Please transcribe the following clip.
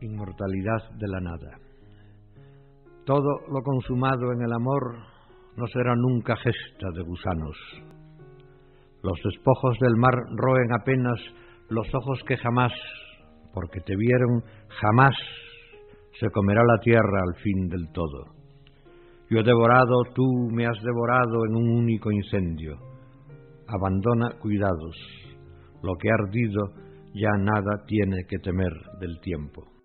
inmortalidad de la nada. Todo lo consumado en el amor no será nunca gesta de gusanos. Los despojos del mar roen apenas los ojos que jamás, porque te vieron, jamás se comerá la tierra al fin del todo. Yo he devorado, tú me has devorado en un único incendio. Abandona cuidados. Lo que ha ardido ya nada tiene que temer del tiempo.